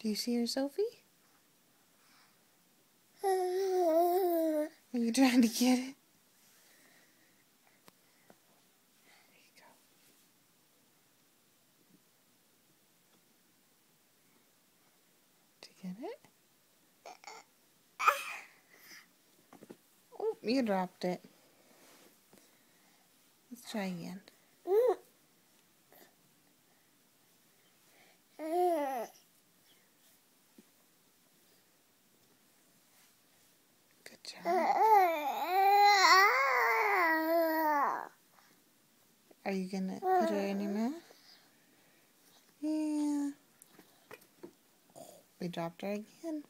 Do you see her, Sophie? Ah. Are you trying to get it? There you go. Did you get it? Oh, you dropped it. Let's try again. Are you gonna put her in your mouth? Yeah. We dropped her again.